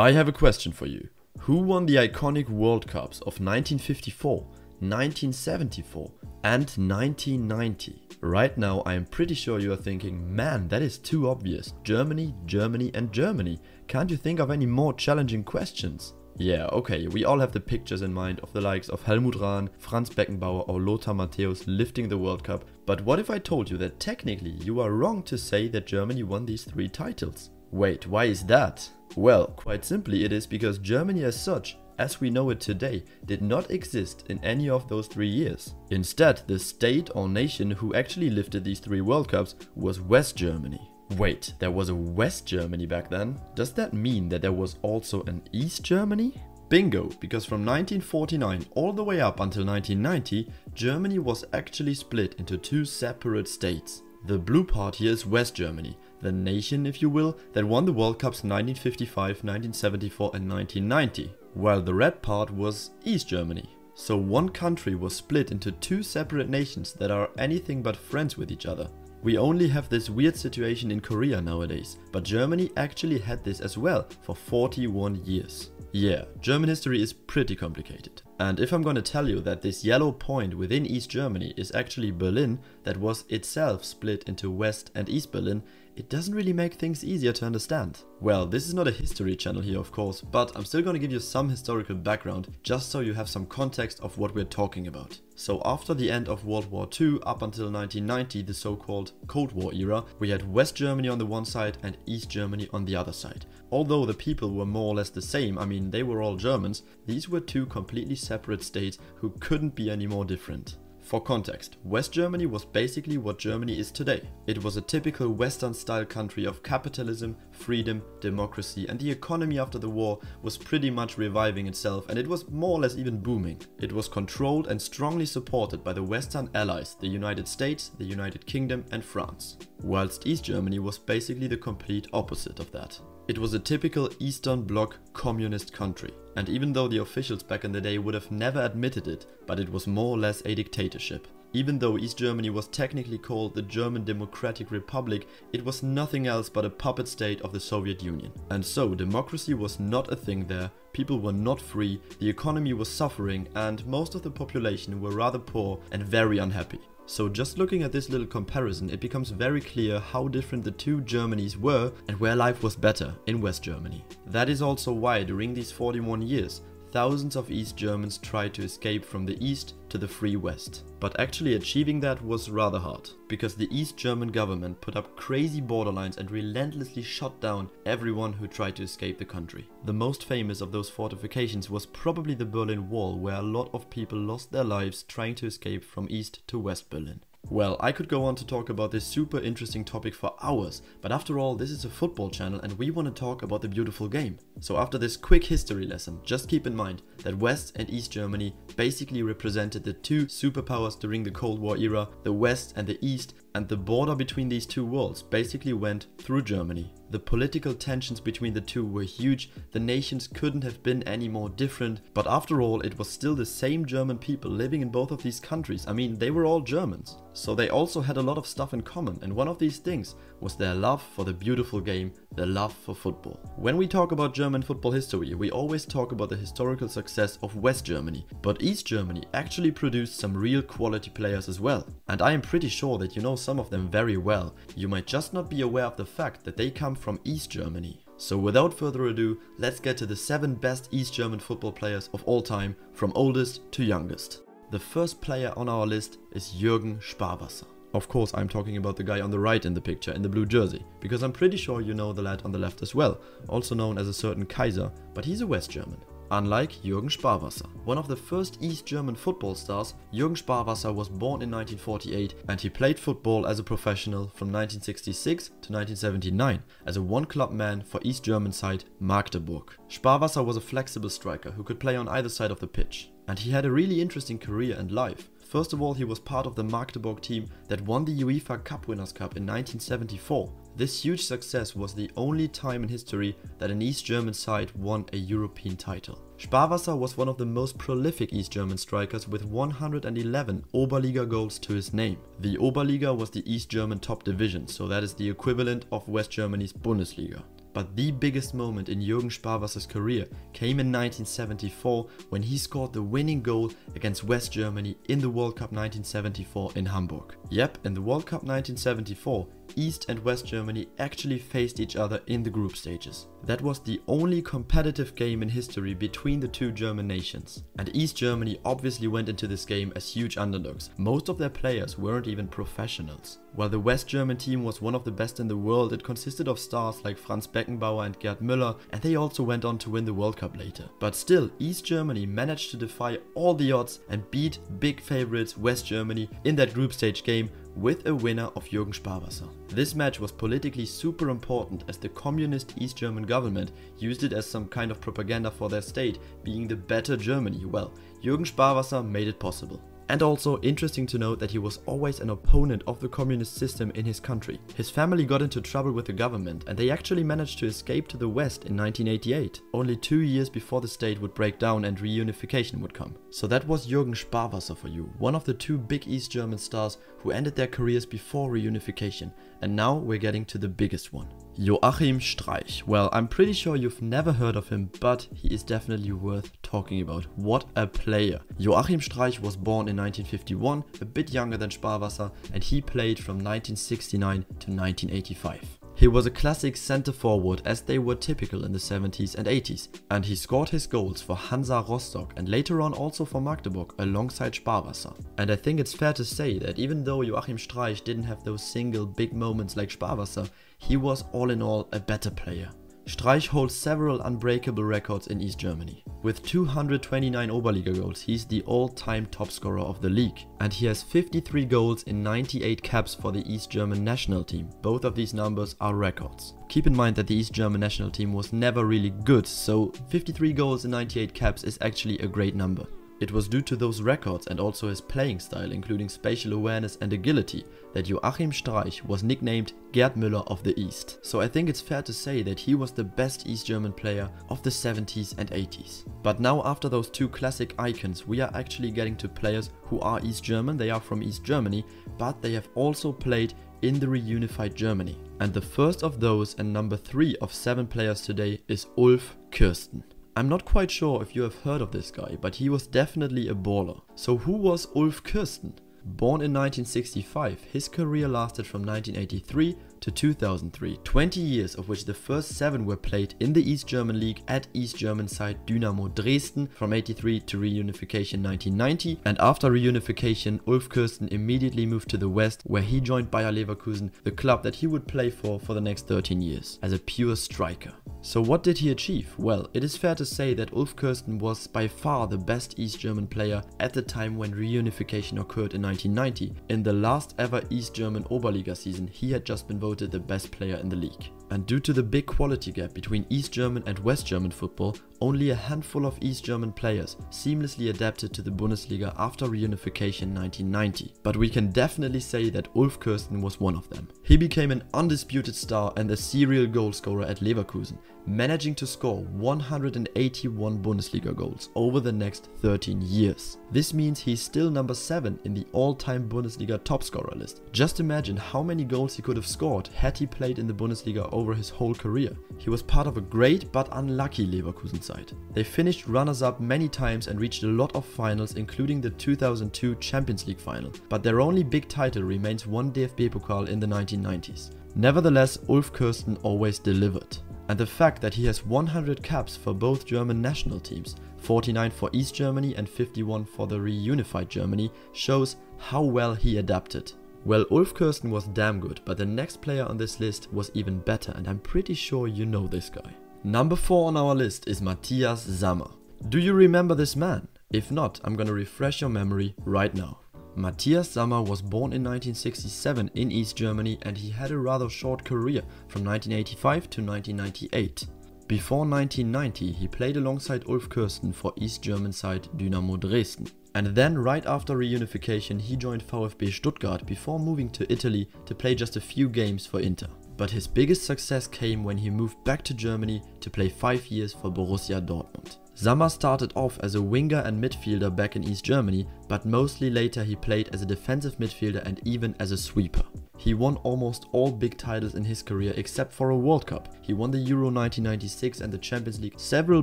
I have a question for you. Who won the iconic World Cups of 1954, 1974 and 1990? Right now I am pretty sure you are thinking, man that is too obvious. Germany, Germany and Germany. Can't you think of any more challenging questions? Yeah, okay, we all have the pictures in mind of the likes of Helmut Rahn, Franz Beckenbauer or Lothar Matthäus lifting the World Cup, but what if I told you that technically you are wrong to say that Germany won these three titles? Wait, why is that? Well, quite simply it is because Germany as such, as we know it today, did not exist in any of those three years. Instead, the state or nation who actually lifted these three World Cups was West Germany. Wait, there was a West Germany back then? Does that mean that there was also an East Germany? Bingo, because from 1949 all the way up until 1990, Germany was actually split into two separate states. The blue part here is West Germany, the nation if you will, that won the World Cups 1955, 1974 and 1990, while the red part was East Germany. So one country was split into two separate nations that are anything but friends with each other. We only have this weird situation in Korea nowadays, but Germany actually had this as well for 41 years. Yeah, German history is pretty complicated. And if I'm gonna tell you that this yellow point within East Germany is actually Berlin that was itself split into West and East Berlin, it doesn't really make things easier to understand. Well, this is not a history channel here of course, but I'm still gonna give you some historical background just so you have some context of what we're talking about. So after the end of World War II up until 1990, the so-called Cold War era, we had West Germany on the one side and East Germany on the other side. Although the people were more or less the same, I mean they were all Germans, these were two completely separate state who couldn't be any more different. For context, West Germany was basically what Germany is today. It was a typical Western style country of capitalism, freedom, democracy and the economy after the war was pretty much reviving itself and it was more or less even booming. It was controlled and strongly supported by the Western allies, the United States, the United Kingdom and France. Whilst East Germany was basically the complete opposite of that. It was a typical Eastern Bloc communist country, and even though the officials back in the day would have never admitted it, but it was more or less a dictatorship. Even though East Germany was technically called the German Democratic Republic, it was nothing else but a puppet state of the Soviet Union. And so democracy was not a thing there, people were not free, the economy was suffering and most of the population were rather poor and very unhappy. So just looking at this little comparison, it becomes very clear how different the two Germanys were and where life was better in West Germany. That is also why during these 41 years, thousands of East Germans tried to escape from the East to the Free West. But actually achieving that was rather hard, because the East German government put up crazy borderlines and relentlessly shot down everyone who tried to escape the country. The most famous of those fortifications was probably the Berlin Wall, where a lot of people lost their lives trying to escape from East to West Berlin. Well, I could go on to talk about this super interesting topic for hours, but after all, this is a football channel and we want to talk about the beautiful game. So after this quick history lesson, just keep in mind that West and East Germany basically represented the two superpowers during the Cold War era, the West and the East, and the border between these two worlds basically went through Germany. The political tensions between the two were huge, the nations couldn't have been any more different, but after all it was still the same German people living in both of these countries, I mean they were all Germans. So they also had a lot of stuff in common and one of these things was their love for the beautiful game, their love for football. When we talk about German football history, we always talk about the historical success of West Germany, but East Germany actually produced some real quality players as well. And I am pretty sure that you know some of them very well, you might just not be aware of the fact that they come from East Germany. So without further ado, let's get to the 7 best East German football players of all time, from oldest to youngest. The first player on our list is Jürgen Sparwasser. Of course I'm talking about the guy on the right in the picture in the blue jersey, because I'm pretty sure you know the lad on the left as well, also known as a certain Kaiser, but he's a West German. Unlike Jürgen Sparwasser. One of the first East German football stars, Jürgen Sparwasser was born in 1948 and he played football as a professional from 1966 to 1979 as a one-club man for East German side Magdeburg. Sparwasser was a flexible striker who could play on either side of the pitch. And he had a really interesting career and life. First of all, he was part of the Magdeburg team that won the UEFA Cup Winners' Cup in 1974. This huge success was the only time in history that an East German side won a European title. Sparwasser was one of the most prolific East German strikers with 111 Oberliga goals to his name. The Oberliga was the East German top division, so that is the equivalent of West Germany's Bundesliga. But the biggest moment in Jürgen Sparwasser's career came in 1974 when he scored the winning goal against West Germany in the World Cup 1974 in Hamburg. Yep, in the World Cup 1974, East and West Germany actually faced each other in the group stages. That was the only competitive game in history between the two German nations. And East Germany obviously went into this game as huge underdogs. Most of their players weren't even professionals. While the West German team was one of the best in the world, it consisted of stars like Franz Beckenbauer and Gerd Müller, and they also went on to win the World Cup later. But still, East Germany managed to defy all the odds and beat big favorites West Germany in that group stage game with a winner of Jürgen Sparwasser. This match was politically super important as the communist East German government used it as some kind of propaganda for their state, being the better Germany. Well, Jürgen Sparwasser made it possible. And also interesting to note that he was always an opponent of the communist system in his country. His family got into trouble with the government and they actually managed to escape to the west in 1988, only two years before the state would break down and reunification would come. So that was Jürgen Sparwasser for you, one of the two big East German stars who ended their careers before reunification. And now we're getting to the biggest one. Joachim Streich. Well, I'm pretty sure you've never heard of him, but he is definitely worth talking about. What a player. Joachim Streich was born in 1951, a bit younger than Sparwasser, and he played from 1969 to 1985. He was a classic center forward as they were typical in the 70s and 80s, and he scored his goals for Hansa Rostock and later on also for Magdeburg alongside Sparwasser. And I think it's fair to say that even though Joachim Streich didn't have those single big moments like Sparwasser, he was all in all a better player. Streich holds several unbreakable records in East Germany. With 229 Oberliga goals, he's the all-time top scorer of the league. And he has 53 goals in 98 caps for the East German national team. Both of these numbers are records. Keep in mind that the East German national team was never really good, so 53 goals in 98 caps is actually a great number. It was due to those records and also his playing style including spatial awareness and agility that Joachim Streich was nicknamed Gerd Müller of the East. So I think it's fair to say that he was the best East German player of the 70s and 80s. But now after those two classic icons we are actually getting to players who are East German, they are from East Germany, but they have also played in the reunified Germany. And the first of those and number 3 of 7 players today is Ulf Kirsten. I'm not quite sure if you have heard of this guy, but he was definitely a baller. So who was Ulf Kirsten? Born in 1965, his career lasted from 1983 to 2003, 20 years of which the first 7 were played in the East German League at East German side Dynamo Dresden from 83 to reunification 1990 and after reunification Ulf Kirsten immediately moved to the West where he joined Bayer Leverkusen, the club that he would play for for the next 13 years, as a pure striker. So what did he achieve? Well, it is fair to say that Ulf Kirsten was by far the best East German player at the time when reunification occurred in 1990. In the last ever East German Oberliga season, he had just been voted voted the best player in the league. And due to the big quality gap between East German and West German football, only a handful of East German players seamlessly adapted to the Bundesliga after reunification 1990. But we can definitely say that Ulf Kirsten was one of them. He became an undisputed star and a serial goalscorer at Leverkusen, managing to score 181 Bundesliga goals over the next 13 years. This means he's still number 7 in the all-time Bundesliga top scorer list. Just imagine how many goals he could have scored had he played in the Bundesliga over his whole career. He was part of a great but unlucky Leverkusen side. They finished runners-up many times and reached a lot of finals including the 2002 Champions League final, but their only big title remains one DFB Pokal in the 1990s. Nevertheless, Ulf Kirsten always delivered and the fact that he has 100 caps for both German national teams, 49 for East Germany and 51 for the reunified Germany, shows how well he adapted. Well, Ulf Kirsten was damn good, but the next player on this list was even better and I'm pretty sure you know this guy. Number 4 on our list is Matthias Sammer. Do you remember this man? If not, I'm gonna refresh your memory right now. Matthias Sammer was born in 1967 in East Germany and he had a rather short career from 1985 to 1998. Before 1990 he played alongside Ulf Kirsten for East German side Dynamo Dresden. And then right after reunification he joined VfB Stuttgart before moving to Italy to play just a few games for Inter. But his biggest success came when he moved back to Germany to play 5 years for Borussia Dortmund. Sammer started off as a winger and midfielder back in East Germany, but mostly later he played as a defensive midfielder and even as a sweeper. He won almost all big titles in his career except for a World Cup. He won the Euro 1996 and the Champions League, several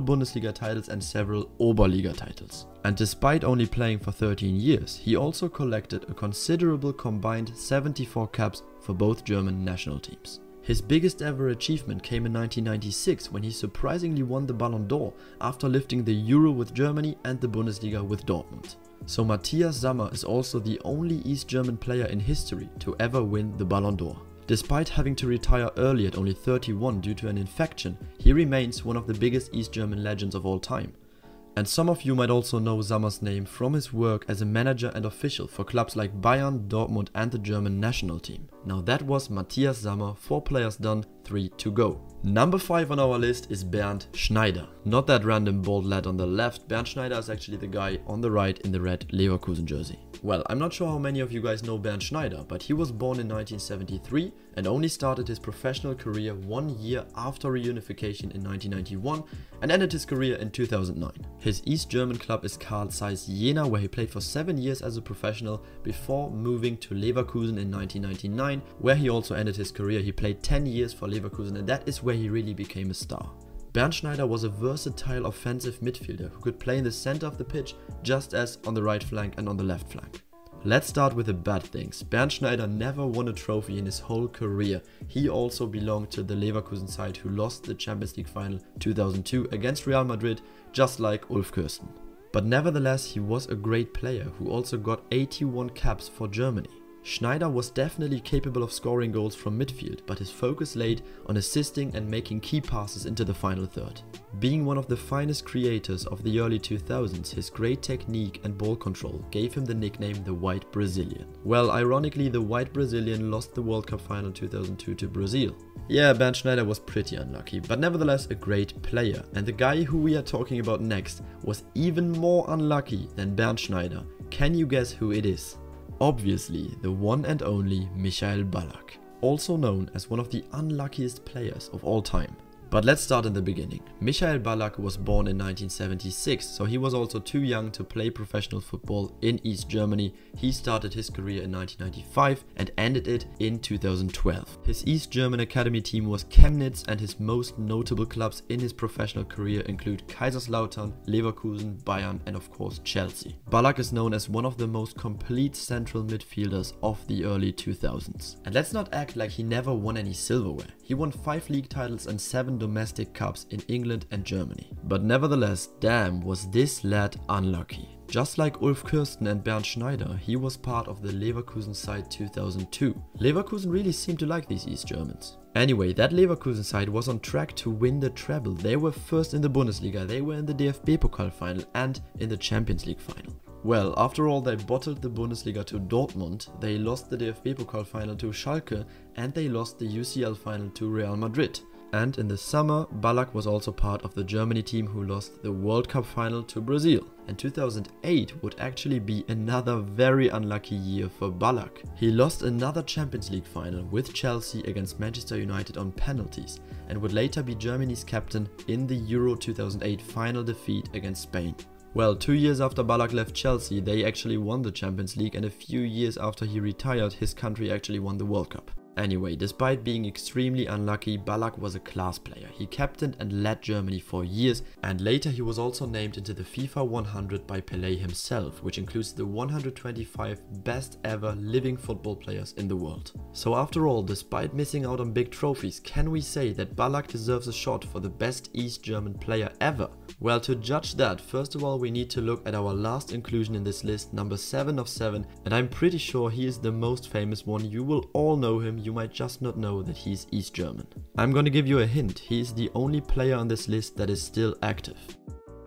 Bundesliga titles and several Oberliga titles. And despite only playing for 13 years, he also collected a considerable combined 74 caps for both German national teams. His biggest ever achievement came in 1996 when he surprisingly won the Ballon d'Or after lifting the Euro with Germany and the Bundesliga with Dortmund. So Matthias Sammer is also the only East German player in history to ever win the Ballon d'Or. Despite having to retire early at only 31 due to an infection, he remains one of the biggest East German legends of all time. And some of you might also know Sammer's name from his work as a manager and official for clubs like Bayern, Dortmund and the German national team. Now that was Matthias Sammer, 4 players done, 3 to go. Number 5 on our list is Bernd Schneider. Not that random bald lad on the left, Bernd Schneider is actually the guy on the right in the red Leverkusen jersey. Well, I'm not sure how many of you guys know Bernd Schneider, but he was born in 1973 and only started his professional career one year after reunification in 1991 and ended his career in 2009. His East German club is Carl Zeiss Jena where he played for 7 years as a professional before moving to Leverkusen in 1999 where he also ended his career. He played 10 years for Leverkusen and that is where he really became a star. Bernd Schneider was a versatile offensive midfielder who could play in the center of the pitch just as on the right flank and on the left flank. Let's start with the bad things. Bernd Schneider never won a trophy in his whole career. He also belonged to the Leverkusen side who lost the Champions League final 2002 against Real Madrid just like Ulf Kirsten. But nevertheless he was a great player who also got 81 caps for Germany. Schneider was definitely capable of scoring goals from midfield, but his focus laid on assisting and making key passes into the final third. Being one of the finest creators of the early 2000s, his great technique and ball control gave him the nickname the White Brazilian. Well, ironically, the White Brazilian lost the World Cup final 2002 to Brazil. Yeah, Bernd Schneider was pretty unlucky, but nevertheless a great player. And the guy who we are talking about next was even more unlucky than Bernd Schneider. Can you guess who it is? Obviously, the one and only Michael Ballack, also known as one of the unluckiest players of all time. But let's start in the beginning. Michael Ballack was born in 1976, so he was also too young to play professional football in East Germany. He started his career in 1995 and ended it in 2012. His East German academy team was Chemnitz and his most notable clubs in his professional career include Kaiserslautern, Leverkusen, Bayern and of course Chelsea. Ballack is known as one of the most complete central midfielders of the early 2000s. And let's not act like he never won any silverware. He won 5 league titles and 7 domestic cups in England and Germany. But nevertheless, damn was this lad unlucky. Just like Ulf Kirsten and Bernd Schneider, he was part of the Leverkusen side 2002. Leverkusen really seemed to like these East Germans. Anyway, that Leverkusen side was on track to win the treble. They were first in the Bundesliga, they were in the DFB Pokal final and in the Champions League final. Well, after all they bottled the Bundesliga to Dortmund, they lost the DFB Pokal final to Schalke and they lost the UCL final to Real Madrid. And in the summer, Ballack was also part of the Germany team who lost the World Cup final to Brazil. And 2008 would actually be another very unlucky year for Ballack. He lost another Champions League final with Chelsea against Manchester United on penalties and would later be Germany's captain in the Euro 2008 final defeat against Spain. Well, two years after Ballack left Chelsea, they actually won the Champions League and a few years after he retired, his country actually won the World Cup. Anyway, despite being extremely unlucky, Ballack was a class player. He captained and led Germany for years and later he was also named into the FIFA 100 by Pelé himself, which includes the 125 best ever living football players in the world. So after all, despite missing out on big trophies, can we say that Ballack deserves a shot for the best East German player ever? Well, to judge that, first of all we need to look at our last inclusion in this list, number 7 of 7, and I'm pretty sure he is the most famous one. You will all know him, you might just not know that he's East German. I'm gonna give you a hint, he is the only player on this list that is still active.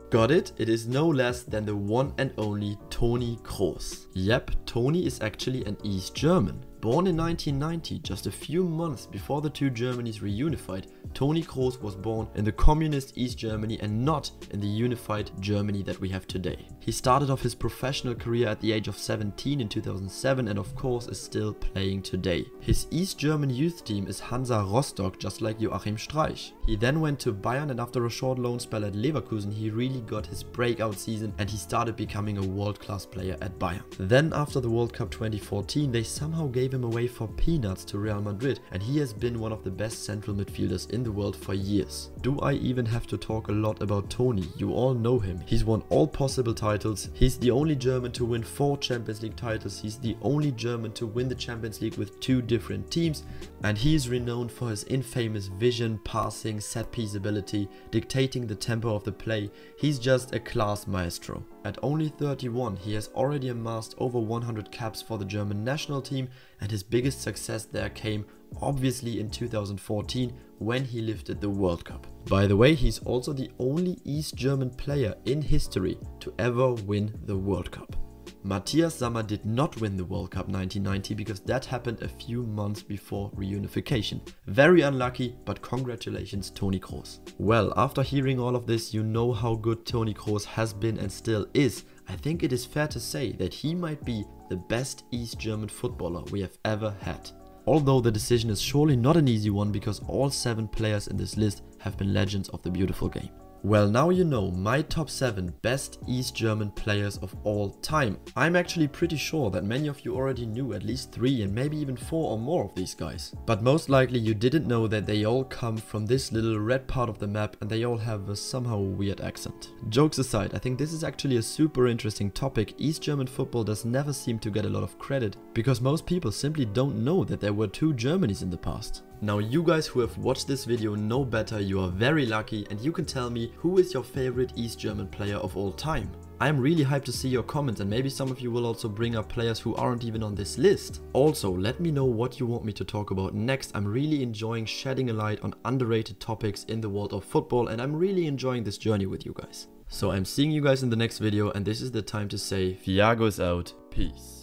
Got it? It is no less than the one and only Toni Kroos. Yep, Toni is actually an East German. Born in 1990, just a few months before the two Germanys reunified, Toni Kroos was born in the communist East Germany and not in the unified Germany that we have today. He started off his professional career at the age of 17 in 2007 and of course is still playing today. His East German youth team is Hansa Rostock just like Joachim Streich. He then went to Bayern and after a short loan spell at Leverkusen he really got his breakout season and he started becoming a world class player at Bayern. Then after the World Cup 2014 they somehow gave gave him away for peanuts to Real Madrid and he has been one of the best central midfielders in the world for years. Do I even have to talk a lot about Toni? You all know him. He's won all possible titles. He's the only German to win 4 Champions League titles. He's the only German to win the Champions League with two different teams and he is renowned for his infamous vision, passing, set piece ability, dictating the tempo of the play. He's just a class maestro. At only 31, he has already amassed over 100 caps for the German national team and his biggest success there came obviously in 2014 when he lifted the World Cup. By the way, he's also the only East German player in history to ever win the World Cup. Matthias Sammer did not win the World Cup 1990 because that happened a few months before reunification. Very unlucky, but congratulations Toni Kroos. Well, after hearing all of this, you know how good Toni Kroos has been and still is. I think it is fair to say that he might be the best East German footballer we have ever had. Although the decision is surely not an easy one because all 7 players in this list have been legends of the beautiful game. Well, now you know my top 7 best East German players of all time. I'm actually pretty sure that many of you already knew at least 3 and maybe even 4 or more of these guys. But most likely you didn't know that they all come from this little red part of the map and they all have a somehow weird accent. Jokes aside, I think this is actually a super interesting topic. East German football does never seem to get a lot of credit because most people simply don't know that there were two Germanys in the past. Now you guys who have watched this video know better, you are very lucky and you can tell me who is your favorite East German player of all time. I'm really hyped to see your comments and maybe some of you will also bring up players who aren't even on this list. Also, let me know what you want me to talk about next. I'm really enjoying shedding a light on underrated topics in the world of football and I'm really enjoying this journey with you guys. So I'm seeing you guys in the next video and this is the time to say Fiago is out, peace.